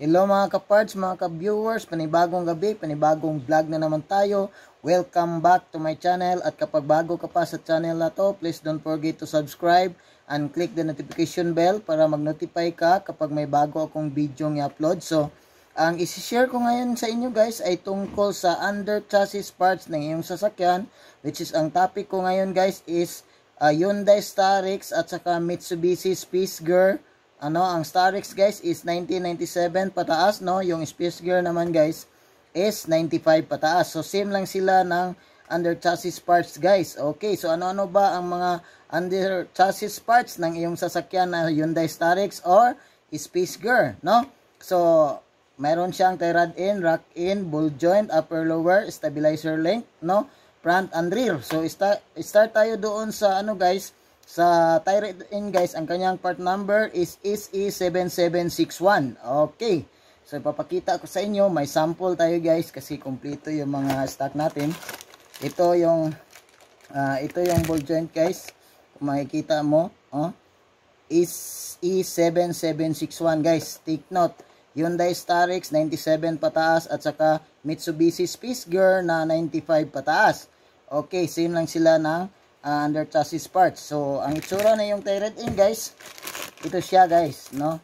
Hello mga kaparts, mga ka-viewers, panibagong gabi, panibagong vlog na naman tayo. Welcome back to my channel at kapag bago ka pa sa channel na to, please don't forget to subscribe and click the notification bell para mag-notify ka kapag may bago akong video i-upload. So, ang isi-share ko ngayon sa inyo guys ay tungkol sa under chassis parts ng iyong sasakyan which is ang topic ko ngayon guys is uh, Hyundai Starex at saka Mitsubishi Space Girl ano, ang Starex guys is 1997 pataas, no? Yung Space Gear naman guys is 95 pataas. So same lang sila ng under chassis parts guys. Okay, so ano-ano ba ang mga under chassis parts ng iyong sasakyan na Hyundai Starex or Space Gear, no? So mayroon siyang tie rod in, rack in, ball joint, upper lower, stabilizer length, no? Front and rear. So start, start tayo doon sa ano guys, sa thyroid in guys, ang kanyang part number is SE7761. Okay. So ipapakita ko sa inyo, may sample tayo guys kasi kompleto yung mga stock natin. Ito yung uh, ito yung ball joint guys. Kung makikita mo, oh, is E7761 guys. Take note. Hyundai Starex 97 pataas at saka Mitsubishi Space Girl na 95 pataas. Okay, same lang sila ng uh, under chassis parts. So, ang itsura na yung tie in guys, ito siya guys, no?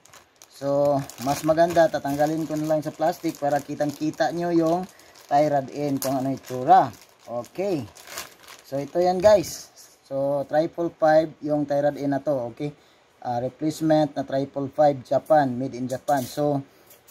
So, mas maganda, tatanggalin ko na lang sa plastic para kitang-kita nyo yung tie in kung ano itsura. Okay. So, ito yan guys. So, triple 5 yung tie in na to, okay? Uh, replacement na triple 5 Japan, made in Japan. So,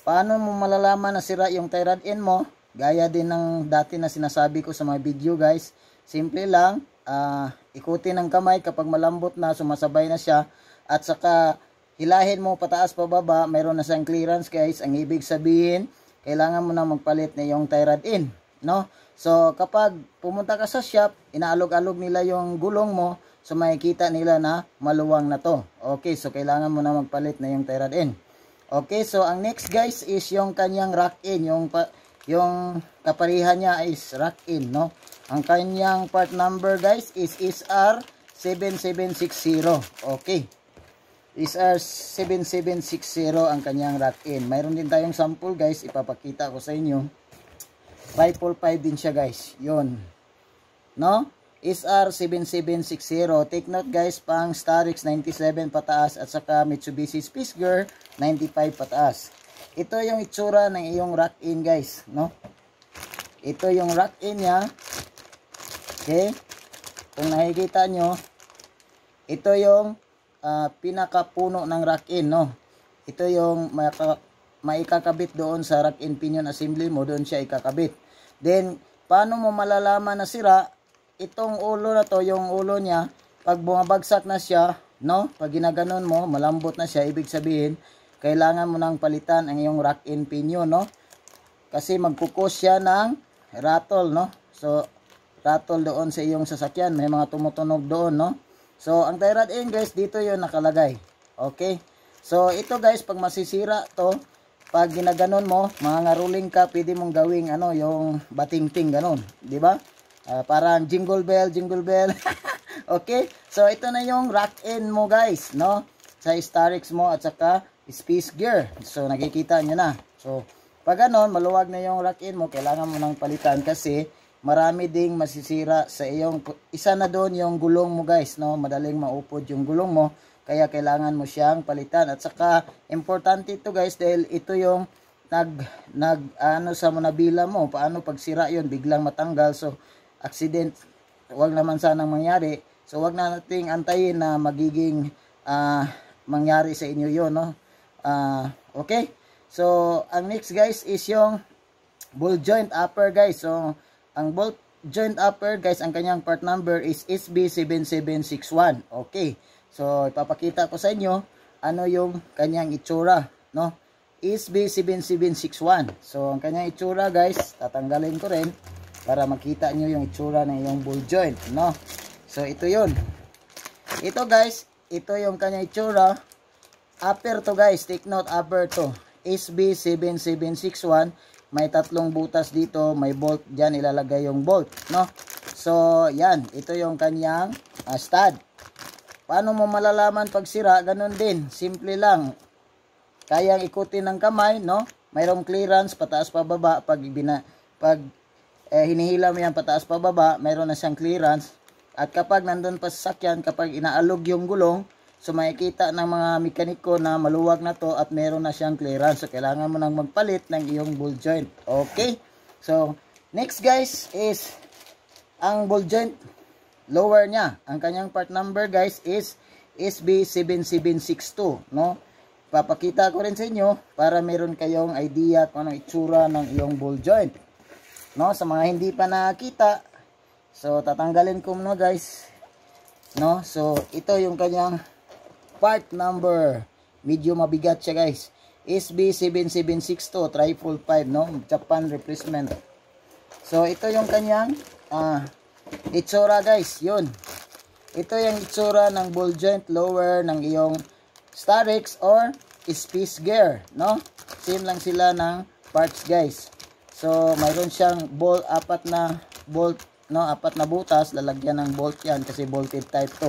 paano mo malalaman na sira yung tie in mo? Gaya din ng dati na sinasabi ko sa mga video guys. Simple lang, uh, ikutin ng kamay kapag malambot na, sumasabay na siya. At saka hilahin mo pataas pababa, mayroon na siyang clearance guys. Ang ibig sabihin, kailangan mo na magpalit na yung tie rod in. No? So kapag pumunta ka sa shop, inaalog-alog nila yung gulong mo, so makikita nila na maluwang na to. Okay, so kailangan mo na magpalit na yung tie rod in. Okay, so ang next guys is yung kanyang rack in, yung yung kaparihan niya is rack in, no? Ang kanyang part number guys is SR7760. Okay. SR7760 ang kanyang rack in. Mayroon din tayong sample guys. Ipapakita ko sa inyo. Rifle 5 din siya guys. Yun. No? SR7760. Take note guys, pang Starix 97 pataas at saka Mitsubishi Girl 95 pataas. Ito yung itsura ng iyong rack in guys. No? Ito yung rack in niya. Okay? Kung nakikita nyo, ito yung uh, pinakapuno ng rack-in, no? Ito yung maika, maikakabit doon sa rack-in pinion assembly mo, doon siya ikakabit. Then, paano mo malalaman na sira? Itong ulo na to, yung ulo niya, pag bumabagsak na siya, no? Pag ginaganon mo, malambot na siya, ibig sabihin, kailangan mo nang palitan ang iyong rack-in pinion, no? Kasi magkukos siya ng rattle, no? So, rattle doon sa iyong sasakyan. May mga tumutunog doon, no? So, ang tie rod end guys, dito yon nakalagay. Okay? So, ito guys, pag masisira to, pag ginaganon mo, mga ngaruling ka, pwede mong gawing ano, yung batingting, ganun. Di ba? Uh, parang jingle bell, jingle bell. okay? So, ito na yung rack end mo guys, no? Sa Starix mo at saka space gear. So, nakikita nyo na. So, pag ganon, maluwag na yung rack end mo, kailangan mo nang palitan kasi marami ding masisira sa iyong isa na doon yung gulong mo guys no? Madaling maupod yung gulong mo. Kaya kailangan mo siyang palitan. At saka importante ito guys dahil ito yung nag nag ano sa monabila mo. Paano pag sira yon biglang matanggal. So accident wag naman sanang mangyari. So wag na nating antayin na magiging uh, mangyari sa inyo yon no uh, okay so ang next guys is yung ball joint upper guys so ang bolt joint upper guys, ang kanyang part number is SB7761. Okay. So ipapakita ko sa inyo ano yung kanyang itsura, no? SB7761. So ang kanyang itsura guys, tatanggalin ko rin para makita nyo yung itsura ng yung ball joint, no? So ito yun. Ito guys, ito yung kanyang itsura. Upper to guys, take note upper to. SB7761 may tatlong butas dito, may bolt diyan ilalagay yung bolt, no? So, yan, ito yung kanyang uh, stud. Paano mo malalaman pag sira? Ganun din, simple lang. kayang ikutin ng kamay, no? Mayroong clearance pataas pa baba pag bina, pag eh, hinihila mo yan pataas pa baba, mayroon na siyang clearance. At kapag nandun pa sa sakyan, kapag inaalog yung gulong, so makikita ng mga mekaniko na maluwag na to at meron na siyang clearance. So kailangan mo nang magpalit ng iyong ball joint. Okay? So, next guys is ang ball joint lower niya. Ang kanyang part number guys is SB7762, no? Papakita ko rin sa inyo para meron kayong idea kung anong itsura ng iyong ball joint. No, sa mga hindi pa nakakita, so tatanggalin ko muna guys. No, so ito yung kanyang part number. Medyo mabigat siya guys. SB7762 triple 5 no, Japan replacement. So ito yung kanyang uh, itsura guys, yun. Ito yung itsura ng ball joint lower ng iyong Starex or Space Gear, no? Same lang sila ng parts guys. So, mayroon siyang ball apat na bolt, no? Apat na butas, lalagyan ng bolt 'yan kasi bolted type to.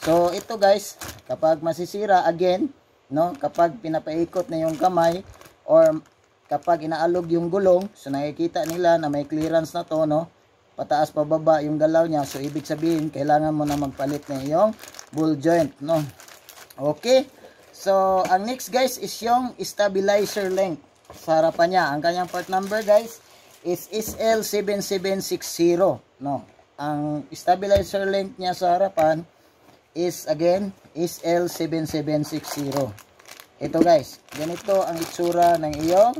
So, ito guys, kapag masisira again, no? Kapag pinapaikot na yung kamay or kapag inaalog yung gulong, so nakikita nila na may clearance na to, no? pataas pababa yung galaw niya. So, ibig sabihin, kailangan mo na magpalit ng iyong ball joint, no? Okay? So, ang next guys is yung stabilizer length sa harapan niya. Ang kanyang part number guys is SL7760, no? Ang stabilizer length niya sa harapan is again SL7760. Ito guys, ganito ang itsura ng iyong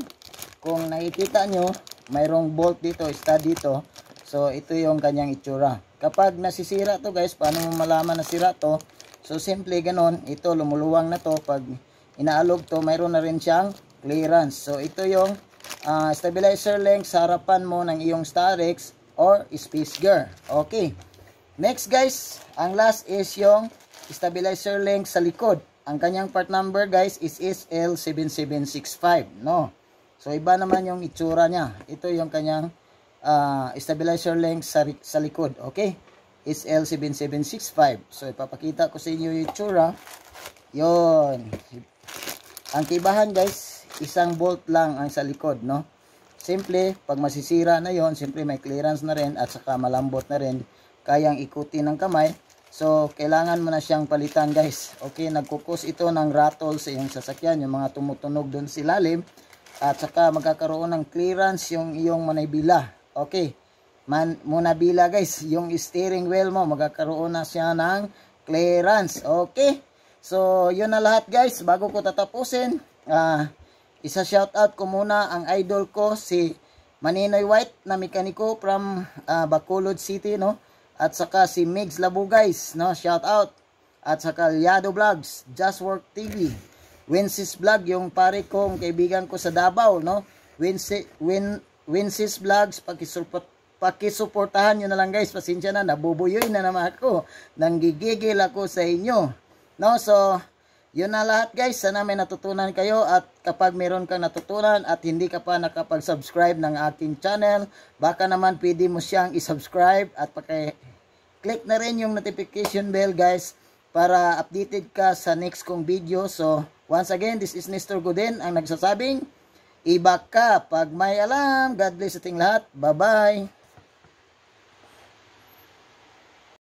kung nakikita nyo, mayroong bolt dito, stud dito. So, ito yung kanyang itsura. Kapag nasisira to guys, paano mo malaman na sira to? So, simple ganon. Ito, lumuluwang na to. Pag inaalog to, mayroon na rin siyang clearance. So, ito yung uh, stabilizer length sa harapan mo ng iyong Starex or space gear. Okay. Next guys, ang last is yung stabilizer length sa likod. Ang kanyang part number guys is SL7765. No? So, iba naman yung itsura niya. Ito yung kanyang uh, stabilizer length sa, sa likod. Okay? Is L7765. So, ipapakita ko sa inyo yung itsura. Yun. Ang kibahan guys, isang bolt lang ang sa likod, no? Simple, pag masisira na yon, simple may clearance na rin at saka malambot na rin. Kayang ikutin ng kamay. So, kailangan mo na siyang palitan guys. Okay, nagkukos ito ng rattle sa iyong sasakyan, yung mga tumutunog doon sa ilalim. At saka magkakaroon ng clearance yung iyong manibila. Okay. Man, muna bila guys, yung steering wheel mo, magkakaroon na siya ng clearance. Okay. So, yun na lahat guys. Bago ko tatapusin, uh, isa shout out ko muna ang idol ko, si Maninoy White na mekaniko from uh, Bacolod City, no? At saka si Migs Labu guys, no? Shout out. At saka Liado Vlogs, Just Work TV, Winsis Vlog, yung pare kong kaibigan ko sa Davao, no? Winsis, Win, Winsis Vlogs, pakisupport pakisuportahan nyo na lang guys. Pasensya na, nabubuyoy na naman ako. Nanggigigil ako sa inyo. No, so, yun na lahat guys. Sana may natutunan kayo at kapag meron kang natutunan at hindi ka pa nakapag-subscribe ng aking channel, baka naman pwede mo siyang i-subscribe at paki-click na rin yung notification bell guys para updated ka sa next kong video. So, once again, this is Mr. Gooden ang nagsasabing, Iba ka pag may alam. God bless ating lahat. Bye-bye.